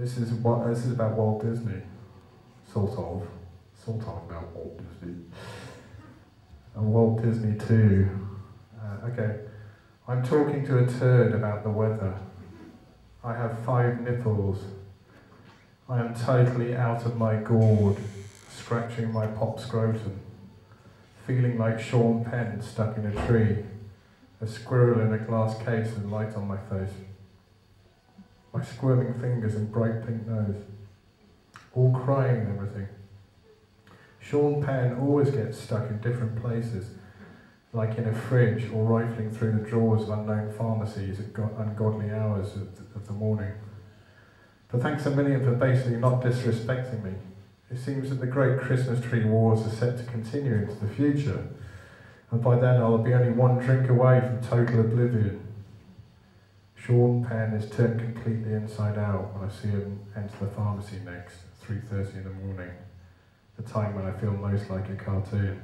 This is what this is about Walt Disney, sort of, sort of about Walt Disney, and Walt Disney too. Uh, okay, I'm talking to a turd about the weather. I have five nipples. I am totally out of my gourd, scratching my pop scrotum, feeling like Sean Penn stuck in a tree, a squirrel in a glass case and light on my face my squirming fingers and bright pink nose, all crying and everything. Sean Penn always gets stuck in different places, like in a fridge or rifling through the drawers of unknown pharmacies at ungodly hours of the, of the morning. But thanks a million for basically not disrespecting me. It seems that the great Christmas tree wars are set to continue into the future, and by then I'll be only one drink away from total oblivion. Sean Penn is turned completely inside out when I see him enter the pharmacy next, 3.30 in the morning, the time when I feel most like a cartoon.